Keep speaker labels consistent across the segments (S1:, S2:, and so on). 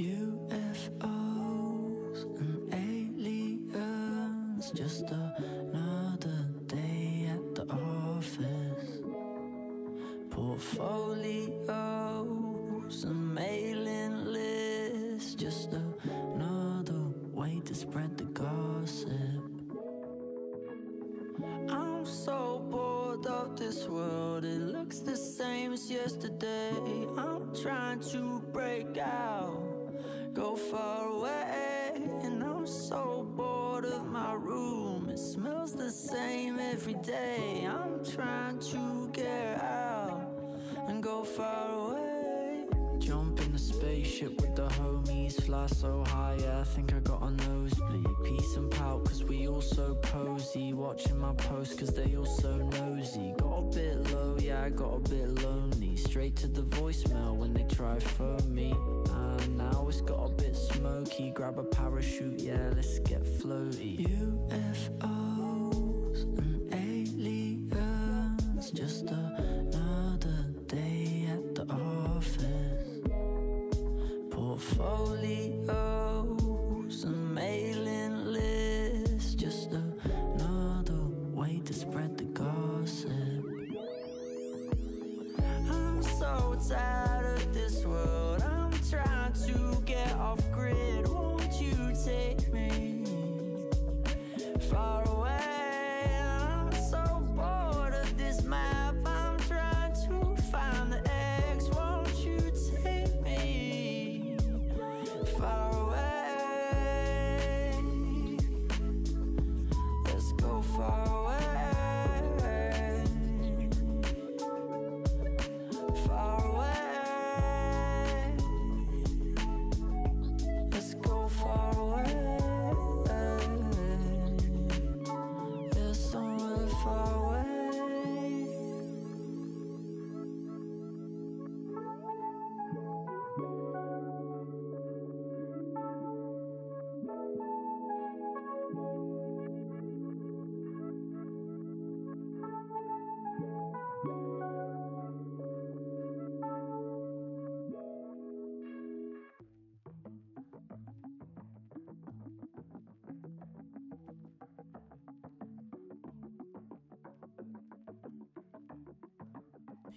S1: UFOs and aliens, just another day at the office. Portfolio. fly so high, yeah, I think I got a nosebleed. Peace and pout, cause we all so posy Watching my post, cause they all so nosy. Got a bit low, yeah, I got a bit lonely. Straight to the voicemail when they try for me. And now it's got a bit smoky. Grab a parachute, yeah, let's get floaty. UFO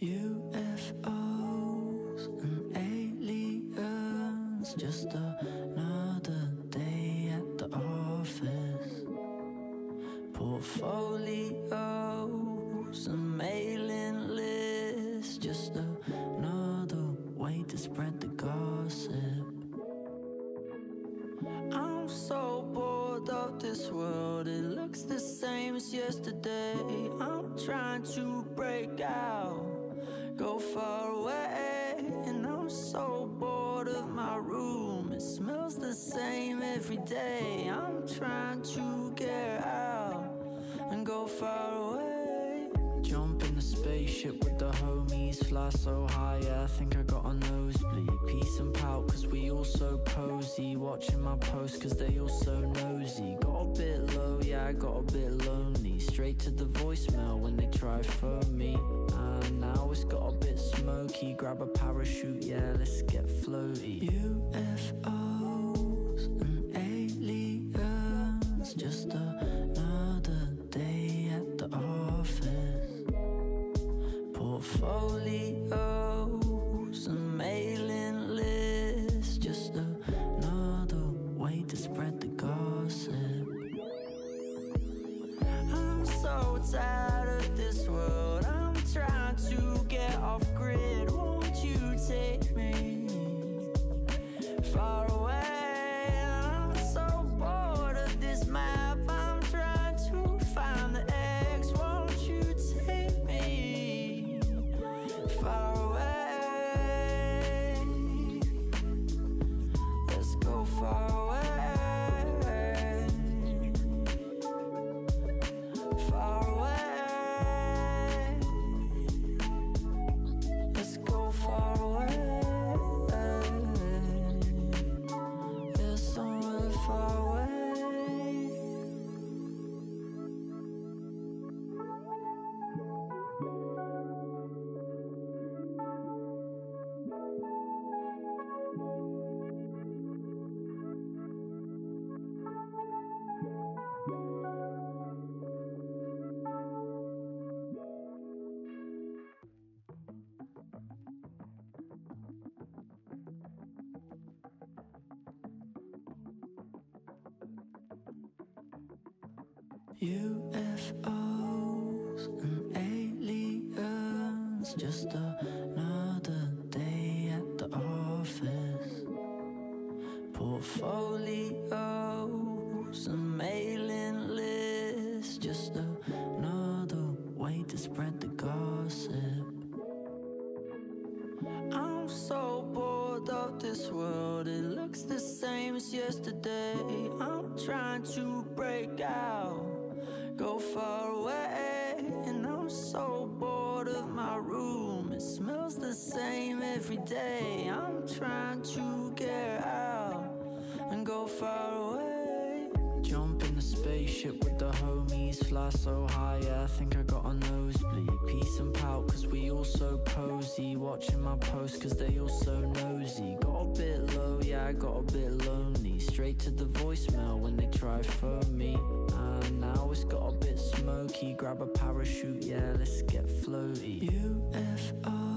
S1: UFOs and aliens, just another day at the office. Portfolio. watching my posts cause they all so nosy. Got a bit low, yeah, I got a bit lonely. Straight to the voicemail when they try for me. And now it's got a bit smoky. Grab a parachute, yeah, let's get floaty. UFO UFOs and aliens, just a straight to the voicemail when they try for me. And now it's got a bit smoky. Grab a parachute, yeah, let's get floaty. UFO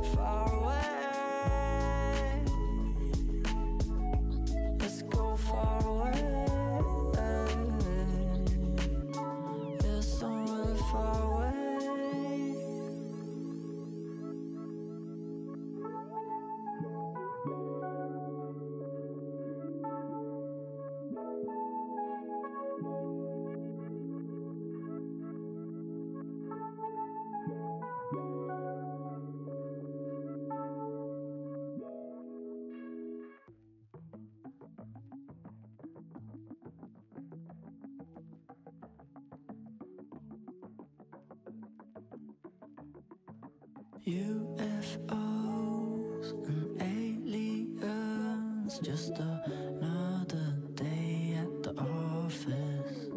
S1: far. UFOs and aliens, just another day at the office.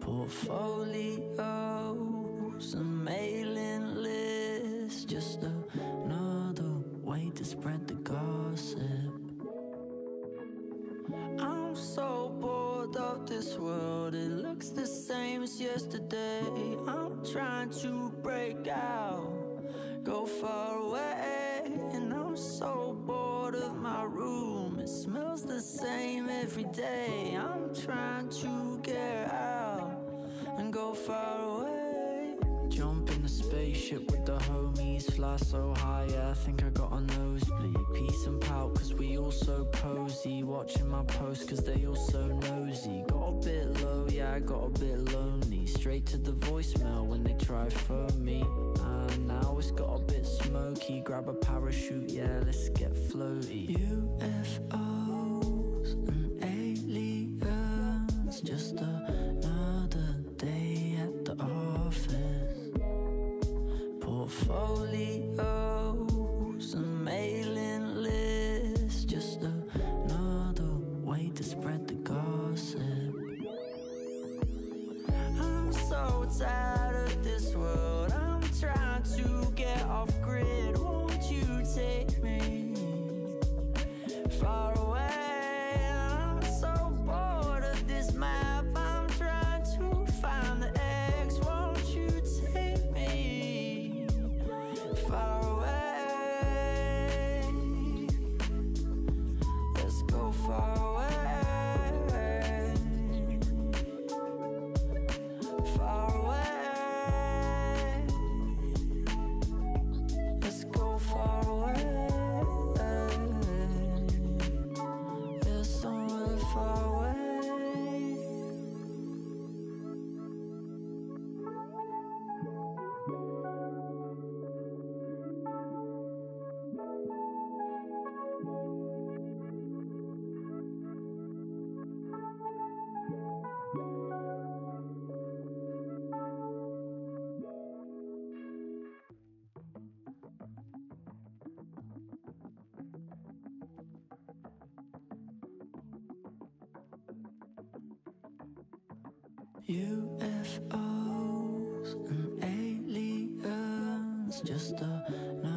S1: Portfolio. to the voicemail when they try for me. And now it's got a bit smoky. Grab a parachute, yeah, let's get floaty. UFOs and UFOs and aliens, just another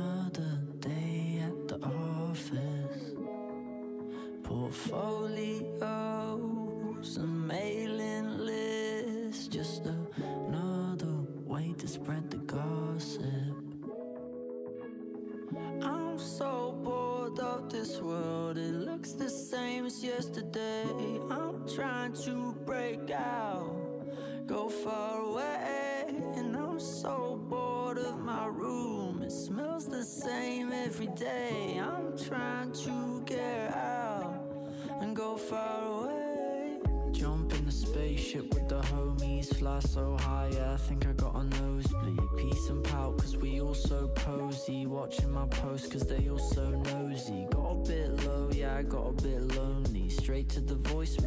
S1: to the voicemail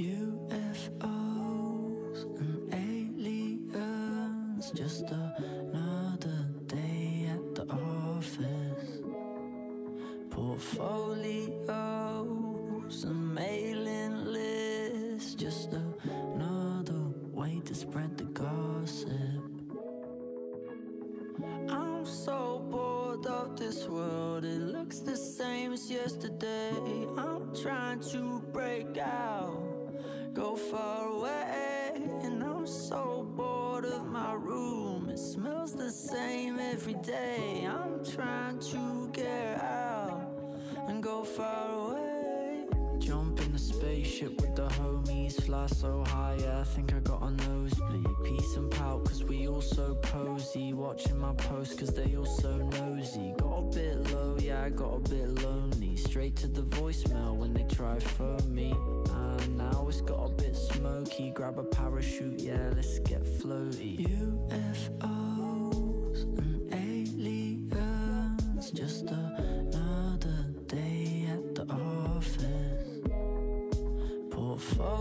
S1: UFOs and aliens, just another day at the office. Portfolios and mailing lists, just another way to spread the gossip. I'm so bored of this world, it looks the same as yesterday. I'm trying to break out, go far away, and I'm so bored of my room. It smells the same every day. I'm trying to get out and go far away. Jump in the spaceship with the homies, fly so high, yeah, I think I got a nosebleed. Peace and pout, cause we all so cozy. Watching my posts, cause they all so nosy. Got a bit low, yeah, I got a bit lonely. Straight to the voicemail when they try for me. Now it's got a bit smoky. Grab a parachute, yeah, let's get floaty. UFOs and aliens, just another day at the office. Portfolios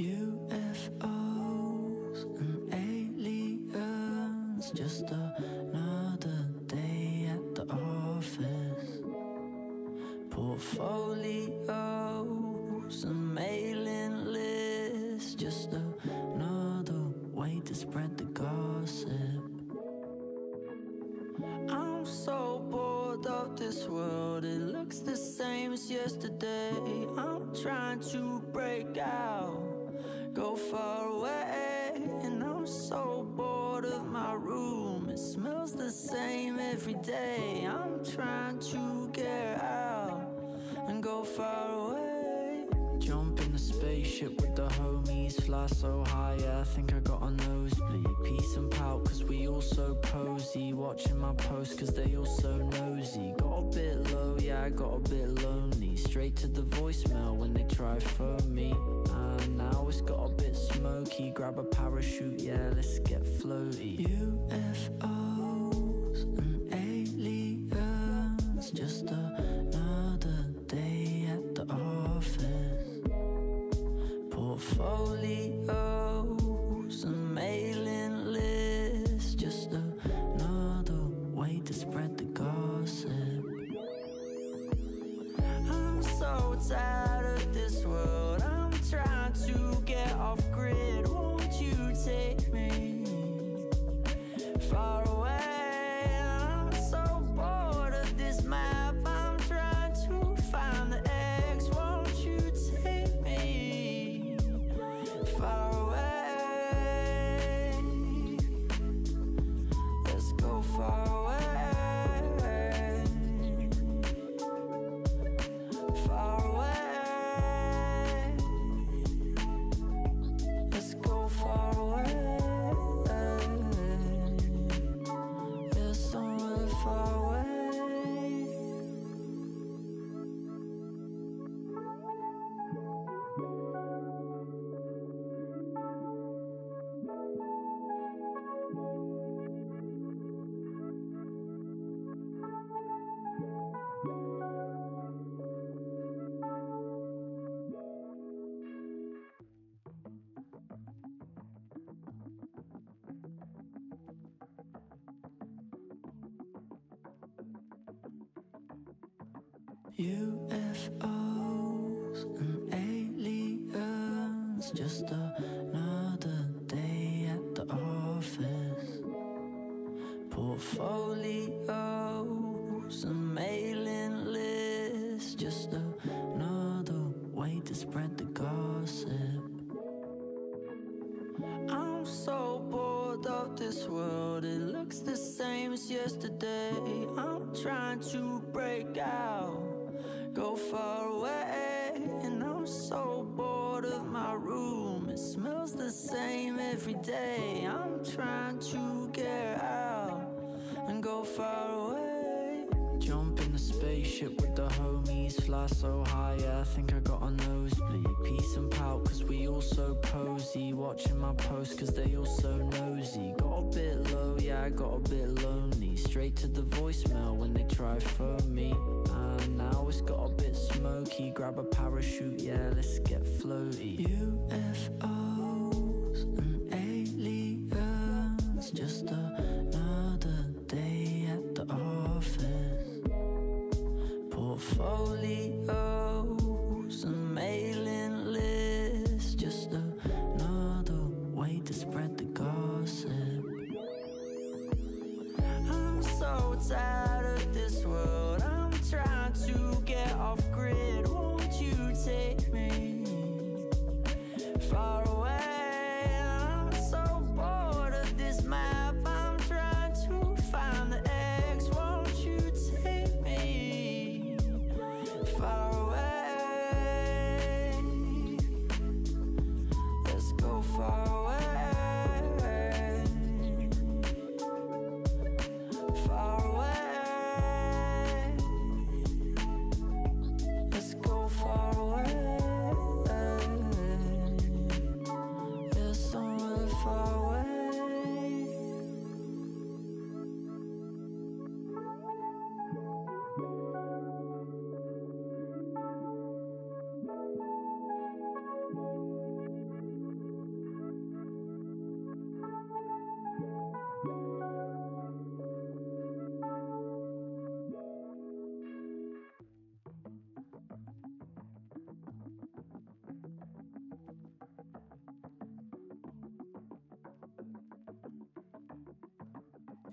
S1: UFOs and aliens, just another day at the office. Portfolios and mailing lists, just another way to spread the gossip. I'm so bored of this world, it looks the same as yesterday. I'm trying to break out, go far away, and I'm so bored of my room. It smells the same every day. I'm trying to get out and go far away. Jump in the spaceship with the homies, fly so high, yeah, I think I got a nosebleed. Peace and pout, cause we all so cozy. Watching my posts, cause they all so nosy. Got a bit low, yeah, I got a bit lonely. Straight to the voicemail when they try for me. Now it's got a bit smoky. Grab a parachute, yeah, let's get floaty. UFOs UFOs and aliens, just another go far away, and I'm so bored of my room. It smells the same every day. I'm trying to get out and go far away. Jump in the spaceship with the homies, fly so high, yeah, I think I got a nosebleed. Peace and pout, cause we all so posy Watching my posts, cause they all so nosy. Got a bit low, yeah, I got a bit lonely. Straight to the voicemail when they try for me. And now it's got a bit smoky. Grab a parachute, yeah, let's get floaty. UFOs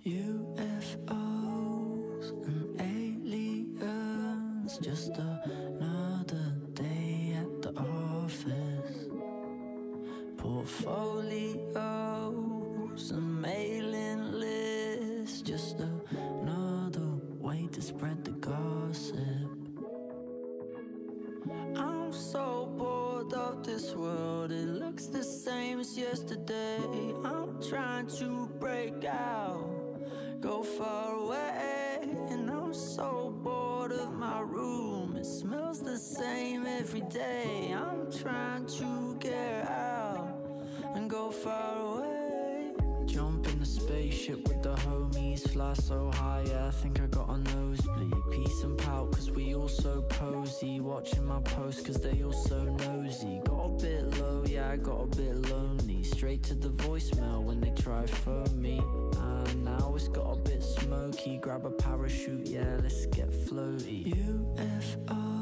S1: UFOs and aliens, just another day at the office. Portfolios every day. I'm trying to get out and go far away. Jump in the spaceship with the homies, fly so high, yeah, I think I got a nosebleed. Peace and pout, cause we all so cozy. Watching my posts, cause they all so nosy. Got a bit low, yeah, I got a bit lonely. Straight to the voicemail when they try phone me. And now it's got a bit smoky. Grab a parachute, yeah, let's get floaty. UFOs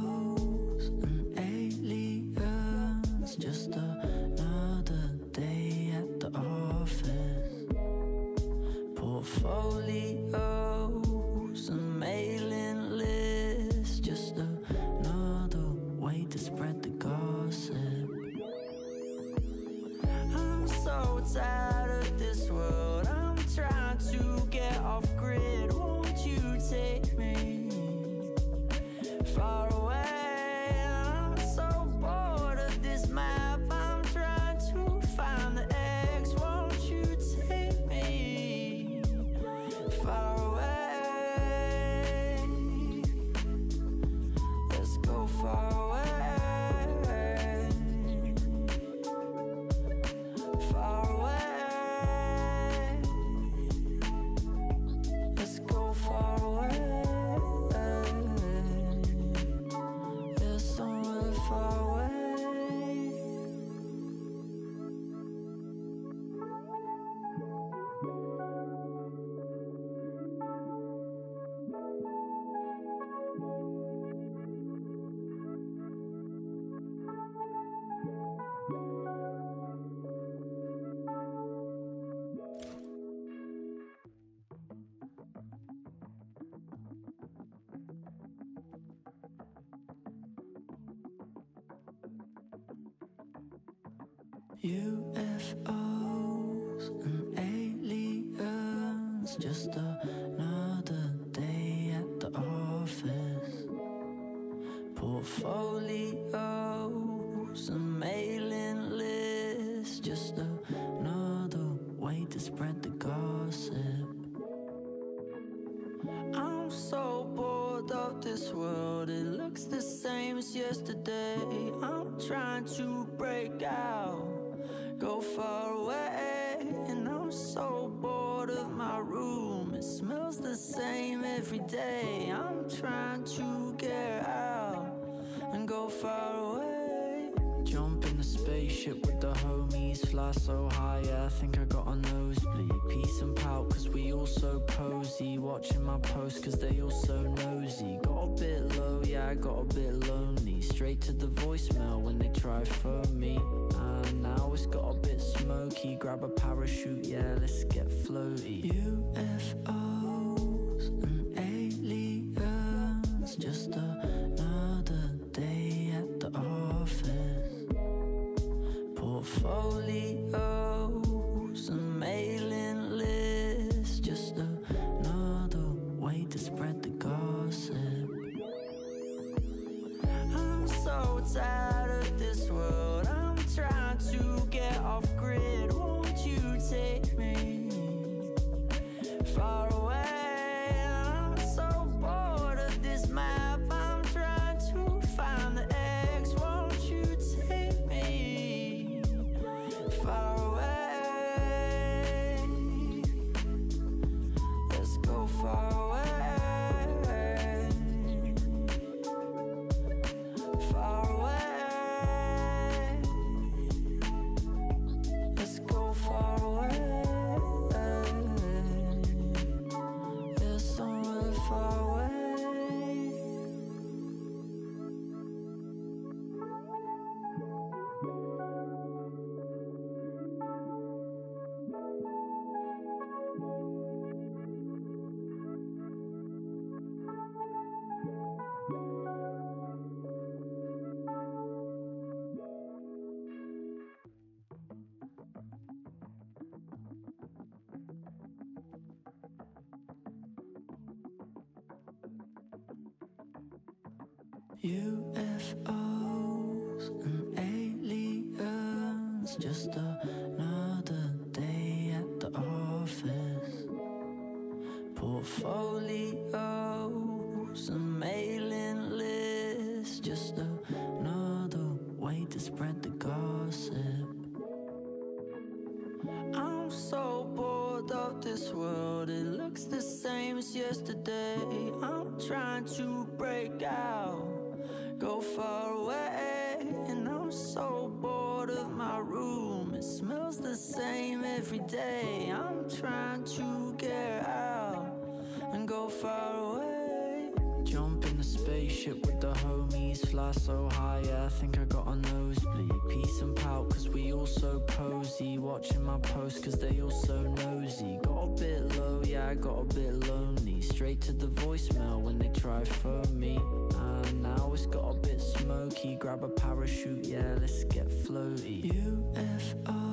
S1: UFOs and aliens, just another day at the office. Portfolios far away. Jump in the spaceship with the homies, fly so high, yeah, I think I got a nosebleed. Peace and pout, cause we all so posy Watching my posts, cause they all so nosy. Got a bit low, yeah, I got a bit lonely. Straight to the voicemail when they try for me. And now it's got a bit smoky. Grab a parachute, yeah, let's get floaty. UFOs UFOs and aliens, just another day at the office. Portfolio. watching my posts cause they all so nosy. Got a bit low, yeah, I got a bit lonely. Straight to the voicemail when they try for me. And now it's got a bit smoky. Grab a parachute, yeah, let's get floaty. UFO